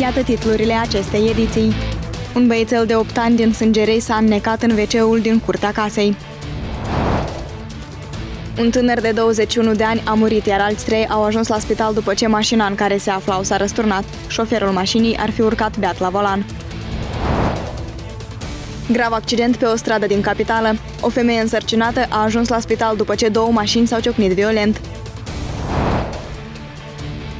Iată titlurile acestei ediții. Un băiețel de 8 ani din Sângerei s-a înnecat în wc din curtea casei. Un tânăr de 21 de ani a murit, iar alți trei au ajuns la spital după ce mașina în care se aflau s-a răsturnat. Șoferul mașinii ar fi urcat beat la volan. Grav accident pe o stradă din capitală. O femeie însărcinată a ajuns la spital după ce două mașini s-au ciocnit violent.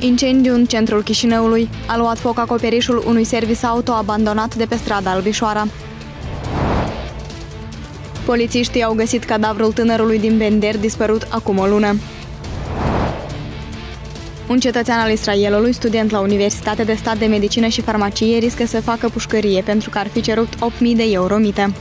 Incendiu în centrul Chișinăului a luat foc acoperișul unui servis auto abandonat de pe strada Albișoara. Polițiștii au găsit cadavrul tânărului din Bender, dispărut acum o lună. Un cetățean al Israelului, student la Universitatea de Stat de Medicină și Farmacie, riscă să facă pușcărie pentru că ar fi cerut 8.000 de euro mită.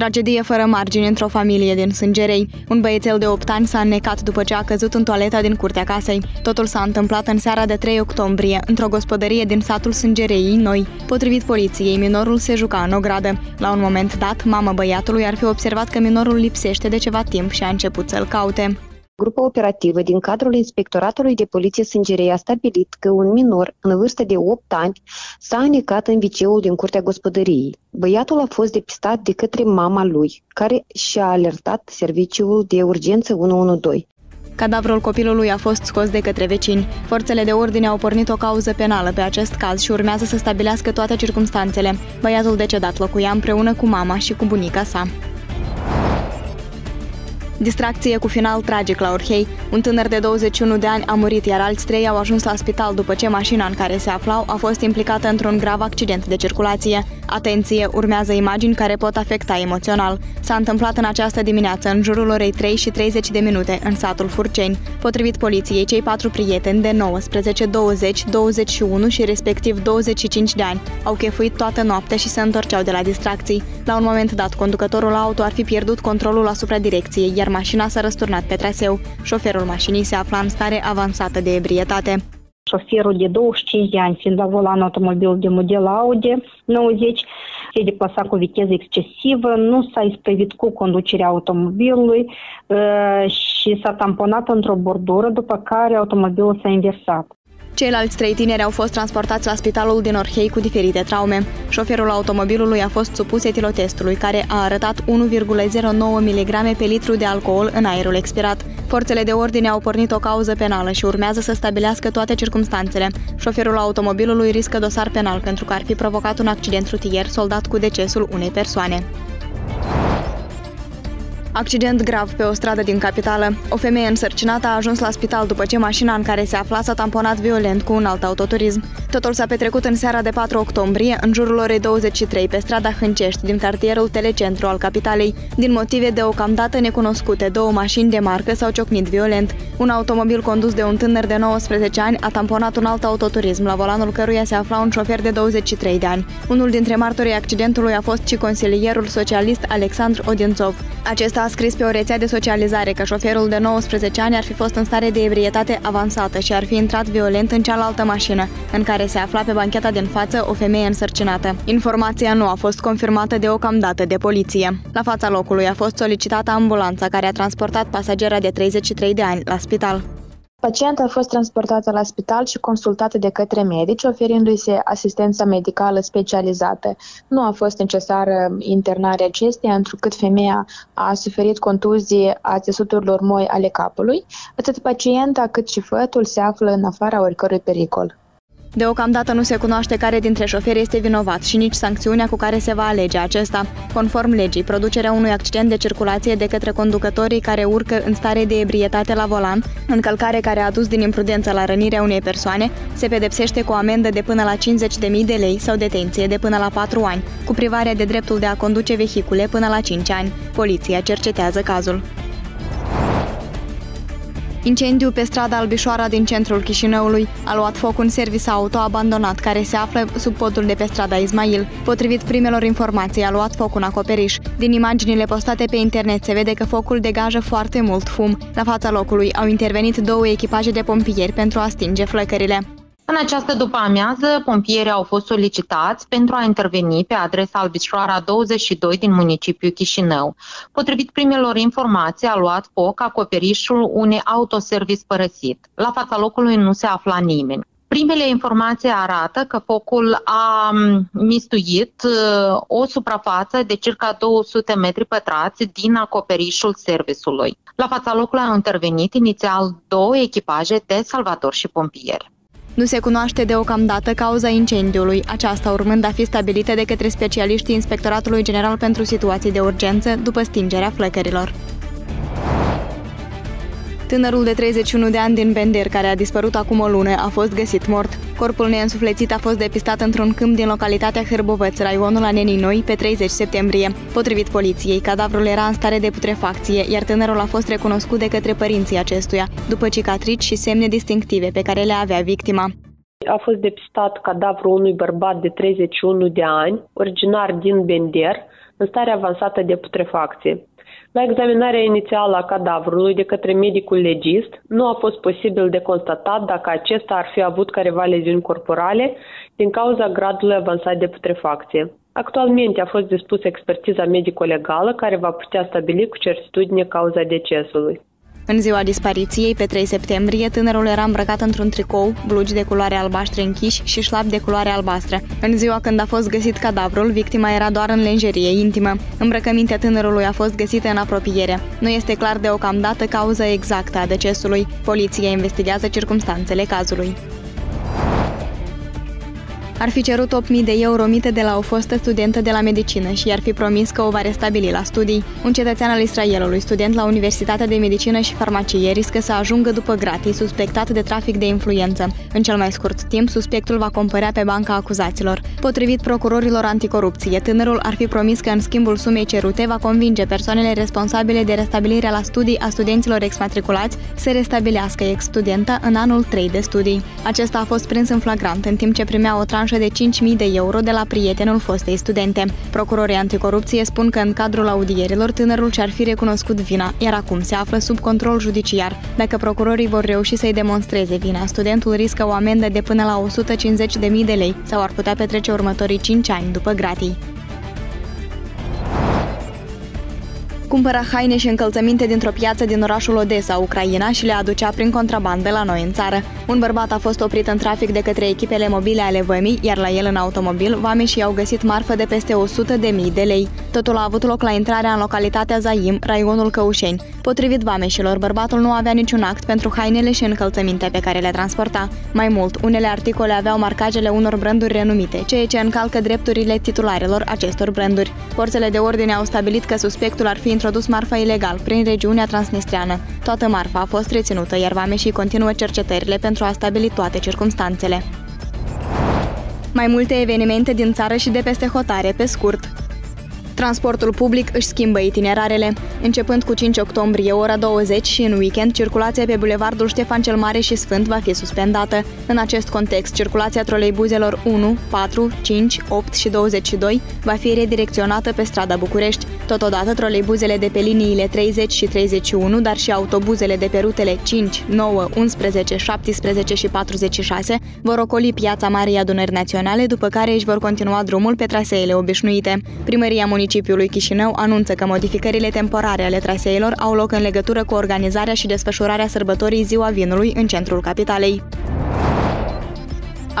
Tragedie fără margini într-o familie din Sângerei. Un băiețel de 8 ani s-a înnecat după ce a căzut în toaleta din curtea casei. Totul s-a întâmplat în seara de 3 octombrie, într-o gospodărie din satul Sângerei Noi. Potrivit poliției, minorul se juca în o gradă. La un moment dat, mama băiatului ar fi observat că minorul lipsește de ceva timp și a început să-l caute. Grupa operativă din cadrul Inspectoratului de Poliție Sângerei a stabilit că un minor în vârstă de 8 ani s-a anicat în viceul din curtea gospodăriei. Băiatul a fost depistat de către mama lui, care și-a alertat serviciul de urgență 112. Cadavrul copilului a fost scos de către vecini. Forțele de ordine au pornit o cauză penală pe acest caz și urmează să stabilească toate circumstanțele. Băiatul decedat locuia împreună cu mama și cu bunica sa. Distracție cu final tragic la Orhei. Un tânăr de 21 de ani a murit, iar alți trei au ajuns la spital după ce mașina în care se aflau a fost implicată într-un grav accident de circulație. Atenție, urmează imagini care pot afecta emoțional. S-a întâmplat în această dimineață, în jurul orei 3 și 30 de minute, în satul Furceni. Potrivit poliției, cei patru prieteni de 19, 20, 21 și respectiv 25 de ani au chefuit toată noaptea și se întorceau de la distracții. La un moment dat, conducătorul auto ar fi pierdut controlul asupra direcției, iar mașina s-a răsturnat pe traseu. Șoferul mașinii se afla în stare avansată de ebrietate. Șoferul de 25 de ani, fiind la volan automobil de model Audi 90, se deplasa cu viteză excesivă, nu s-a isprăvit cu conducerea automobilului uh, și s-a tamponat într-o bordură, după care automobilul s-a inversat. Ceilalți trei tineri au fost transportați la spitalul din Orhei cu diferite traume. Șoferul automobilului a fost supus etilotestului, care a arătat 1,09 mg pe litru de alcool în aerul expirat. Forțele de ordine au pornit o cauză penală și urmează să stabilească toate circumstanțele. Șoferul automobilului riscă dosar penal pentru că ar fi provocat un accident rutier soldat cu decesul unei persoane. Accident grav pe o stradă din capitală. O femeie însărcinată a ajuns la spital după ce mașina în care se afla s-a tamponat violent cu un alt autoturism. Totul s-a petrecut în seara de 4 octombrie, în jurul orei 23, pe strada Hâncești, din cartierul Telecentru al capitalei. Din motive deocamdată necunoscute, două mașini de marcă s-au ciocnit violent. Un automobil condus de un tânăr de 19 ani a tamponat un alt autoturism, la volanul căruia se afla un șofer de 23 de ani. Unul dintre martorii accidentului a fost și consilierul socialist Alexandru Odințov. Acesta a scris pe o rețea de socializare că șoferul de 19 ani ar fi fost în stare de ebrietate avansată și ar fi intrat violent în cealaltă mașină, în care se afla pe bancheta din față o femeie însărcinată. Informația nu a fost confirmată deocamdată de poliție. La fața locului a fost solicitată ambulanța care a transportat pasagera de 33 de ani la spital. Pacienta a fost transportată la spital și consultată de către medici, oferindu-i se asistența medicală specializată. Nu a fost necesară internarea acesteia, întrucât femeia a suferit contuzii a țesuturilor moi ale capului. Atât pacienta cât și fătul se află în afara oricărui pericol. Deocamdată nu se cunoaște care dintre șoferi este vinovat și nici sancțiunea cu care se va alege acesta. Conform legii, producerea unui accident de circulație de către conducătorii care urcă în stare de ebrietate la volan, încălcare care a dus din imprudență la rănirea unei persoane, se pedepsește cu o amendă de până la 50.000 de lei sau detenție de până la 4 ani, cu privarea de dreptul de a conduce vehicule până la 5 ani. Poliția cercetează cazul. Incendiu pe strada Albișoara din centrul Chișinăului a luat foc un servis auto abandonat care se află sub podul de pe strada Ismail. Potrivit primelor informații, a luat foc un acoperiș. Din imaginile postate pe internet se vede că focul degajă foarte mult fum. La fața locului au intervenit două echipaje de pompieri pentru a stinge flăcările. În această după-amiază, pompierii au fost solicitați pentru a interveni pe adresa Albișoara 22 din municipiul Chișinău. Potrivit primelor informații, a luat foc acoperișul unui autoservis părăsit. La fața locului nu se afla nimeni. Primele informații arată că focul a mistuit uh, o suprafață de circa 200 metri pătrați din acoperișul servisului. La fața locului au intervenit inițial două echipaje de salvatori și pompieri. Nu se cunoaște deocamdată cauza incendiului, aceasta urmând a fi stabilită de către specialiștii Inspectoratului General pentru Situații de Urgență după stingerea flăcărilor. Tânărul de 31 de ani din Bender, care a dispărut acum o lună, a fost găsit mort. Corpul neînsuflețit a fost depistat într-un câmp din localitatea Hârbovăț, raionul Anenii Noi, pe 30 septembrie. Potrivit poliției, cadavrul era în stare de putrefacție, iar tânărul a fost recunoscut de către părinții acestuia, după cicatrici și semne distinctive pe care le avea victima. A fost depistat cadavrul unui bărbat de 31 de ani, originar din Bender, în stare avansată de putrefacție. La examinarea inițială a cadavrului de către medicul legist, nu a fost posibil de constatat dacă acesta ar fi avut careva leziuni corporale din cauza gradului avansat de putrefacție. Actualmente a fost dispusă expertiza medico-legală care va putea stabili cu certitudine cauza decesului. În ziua dispariției, pe 3 septembrie, tânărul era îmbrăcat într-un tricou, blugi de culoare albastră închiși și șlap de culoare albastră. În ziua când a fost găsit cadavrul, victima era doar în lenjerie intimă. Îmbrăcămintea tânărului a fost găsită în apropiere. Nu este clar deocamdată cauza exactă a decesului. Poliția investigează circumstanțele cazului ar fi cerut 8.000 de euro mite de la o fostă studentă de la medicină și ar fi promis că o va restabili la studii. Un cetățean al Israelului, student la Universitatea de Medicină și Farmacie, riscă să ajungă după gratii suspectat de trafic de influență. În cel mai scurt timp, suspectul va compărea pe banca acuzaților. Potrivit procurorilor anticorupție, tânărul ar fi promis că în schimbul sumei cerute va convinge persoanele responsabile de restabilirea la studii a studenților exmatriculați să restabilească ex-studenta în anul 3 de studii. Acesta a fost prins în flagrant în timp ce primea o tranșă tranșă de 5.000 de euro de la prietenul fostei studente. Procurorii anticorupție spun că în cadrul audierilor tânărul ce-ar fi recunoscut vina, iar acum se află sub control judiciar. Dacă procurorii vor reuși să-i demonstreze vina, studentul riscă o amendă de până la 150.000 de lei sau ar putea petrece următorii 5 ani după gratii. Cumpăra haine și încălțăminte dintr-o piață din orașul Odessa, Ucraina și le aducea prin contrabandă la noi în țară. Un bărbat a fost oprit în trafic de către echipele mobile ale vămii, iar la el în automobil, și au găsit marfă de peste 100 de mii de lei. Totul a avut loc la intrarea în localitatea Zaim, raionul Căușeni. Potrivit vameșilor, bărbatul nu avea niciun act pentru hainele și încălțăminte pe care le transporta. Mai mult, unele articole aveau marcajele unor branduri renumite, ceea ce încalcă drepturile titularilor acestor branduri. Forțele de ordine au stabilit că suspectul ar fi introdus marfa ilegal prin regiunea transnistreană. Toată marfa a fost reținută, iar vameșii continuă cercetările pentru a stabili toate circumstanțele. Mai multe evenimente din țară și de peste hotare, pe scurt. Transportul public își schimbă itinerarele. Începând cu 5 octombrie, ora 20 și în weekend, circulația pe bulevardul Ștefan cel Mare și Sfânt va fi suspendată. În acest context, circulația troleibuzelor 1, 4, 5, 8 și 22 va fi redirecționată pe strada București. Totodată, troleibuzele de pe liniile 30 și 31, dar și autobuzele de pe rutele 5, 9, 11, 17 și 46 vor ocoli piața Marii Adunări Naționale, după care își vor continua drumul pe traseele obișnuite. Primăria municipiului Chișinău anunță că modificările temporare ale traseelor au loc în legătură cu organizarea și desfășurarea sărbătorii Ziua Vinului în centrul capitalei.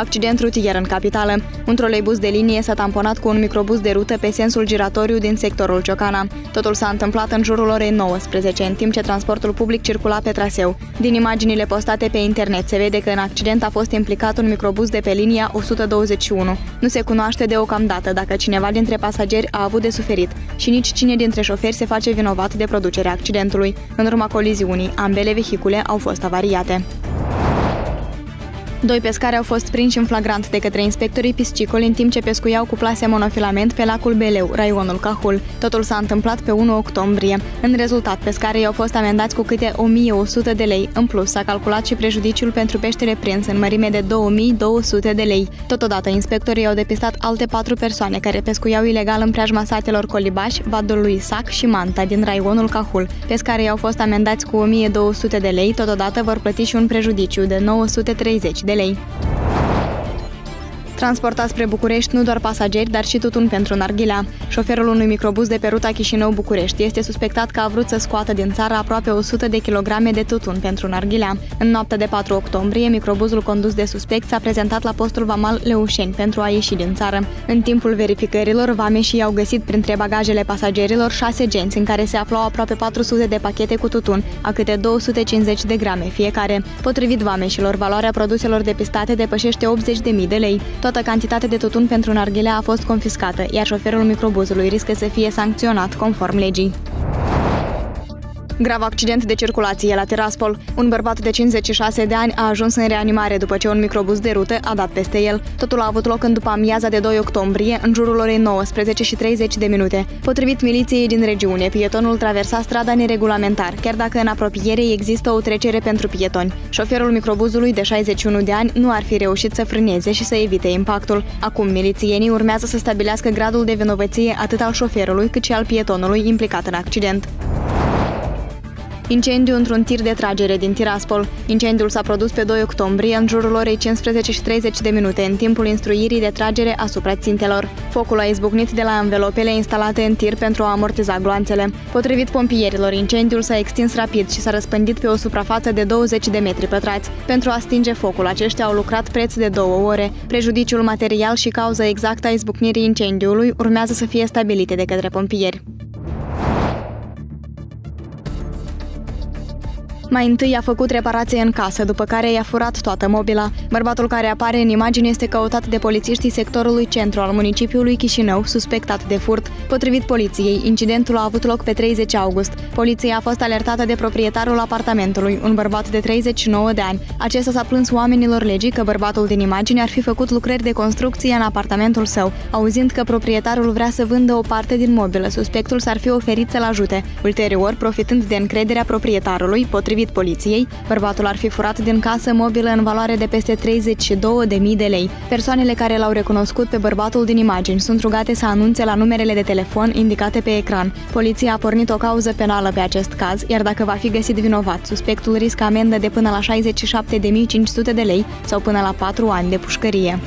Accident rutier în capitală. Un troleibuz de linie s-a tamponat cu un microbuz de rută pe sensul giratoriu din sectorul Ciocana. Totul s-a întâmplat în jurul orei 19, în timp ce transportul public circula pe traseu. Din imaginile postate pe internet se vede că în accident a fost implicat un microbuz de pe linia 121. Nu se cunoaște deocamdată dacă cineva dintre pasageri a avut de suferit și nici cine dintre șoferi se face vinovat de producerea accidentului. În urma coliziunii, ambele vehicule au fost avariate. Doi pescari au fost prinși în flagrant de către inspectorii piscicoli în timp ce pescuiau cu plase monofilament pe lacul Beleu, raionul Cahul. Totul s-a întâmplat pe 1 octombrie. În rezultat, pescarii au fost amendați cu câte 1100 de lei. În plus, s-a calculat și prejudiciul pentru peștele prins în mărime de 2200 de lei. Totodată, inspectorii au depistat alte patru persoane care pescuiau ilegal în preajma satelor Colibaș, Vadul lui Sac și Manta din raionul Cahul. Pescarii au fost amendați cu 1200 de lei, totodată vor plăti și un prejudiciu de 930 de lei. Transporta spre București nu doar pasageri, dar și tutun pentru narghilea. Șoferul unui microbuz de pe ruta Chișinău-București este suspectat că a vrut să scoată din țară aproape 100 de kilograme de tutun pentru narghilea. În noaptea de 4 octombrie, microbuzul condus de suspect s-a prezentat la postul Vamal Leușeni pentru a ieși din țară. În timpul verificărilor, vameșii au găsit printre bagajele pasagerilor șase genți în care se aflau aproape 400 de pachete cu tutun, a câte 250 de grame fiecare. Potrivit vameșilor, valoarea produselor depistate depășește 80.000 de lei. Toată cantitatea de tutun pentru narghilea a fost confiscată, iar șoferul microbuzului riscă să fie sancționat conform legii. Grav accident de circulație la Tiraspol. Un bărbat de 56 de ani a ajuns în reanimare după ce un microbus de rută a dat peste el. Totul a avut loc în după amiaza de 2 octombrie, în jurul orei 19 și 30 de minute. Potrivit miliției din regiune, pietonul traversa strada neregulamentar, chiar dacă în apropiere există o trecere pentru pietoni. Șoferul microbuzului de 61 de ani nu ar fi reușit să frâneze și să evite impactul. Acum, milițienii urmează să stabilească gradul de vinovăție atât al șoferului cât și al pietonului implicat în accident. Incendiu într-un tir de tragere din Tiraspol. Incendiul s-a produs pe 2 octombrie în jurul orei 15 și 30 de minute în timpul instruirii de tragere asupra țintelor. Focul a izbucnit de la învelopele instalate în tir pentru a amortiza gloanțele. Potrivit pompierilor, incendiul s-a extins rapid și s-a răspândit pe o suprafață de 20 de metri pătrați. Pentru a stinge focul, aceștia au lucrat preț de două ore. Prejudiciul material și cauza exactă a izbucnirii incendiului urmează să fie stabilite de către pompieri. Mai întâi a făcut reparație în casă, după care i-a furat toată mobila. Bărbatul care apare în imagine este căutat de polițiștii sectorului centru al municipiului Chișinău, suspectat de furt. Potrivit poliției, incidentul a avut loc pe 30 august. Poliția a fost alertată de proprietarul apartamentului, un bărbat de 39 de ani. Acesta s-a plâns oamenilor legii că bărbatul din imagine ar fi făcut lucrări de construcție în apartamentul său. Auzind că proprietarul vrea să vândă o parte din mobilă, suspectul s-ar fi oferit să-l ajute. Ulterior, profitând de încrederea proprietarului, potrivit Potrivit poliției, bărbatul ar fi furat din casă mobilă în valoare de peste 32.000 de lei. Persoanele care l-au recunoscut pe bărbatul din imagini sunt rugate să anunțe la numerele de telefon indicate pe ecran. Poliția a pornit o cauză penală pe acest caz, iar dacă va fi găsit vinovat, suspectul riscă amendă de până la 67.500 de lei sau până la 4 ani de pușcărie.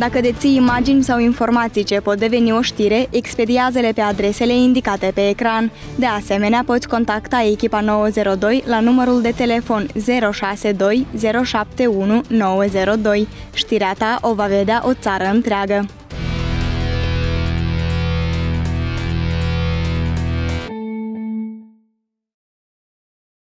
Dacă deții imagini sau informații ce pot deveni o știre, expediază-le pe adresele indicate pe ecran. De asemenea, poți contacta echipa 902 la numărul de telefon 062 071 902. Știrea ta o va vedea o țară întreagă.